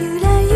原来。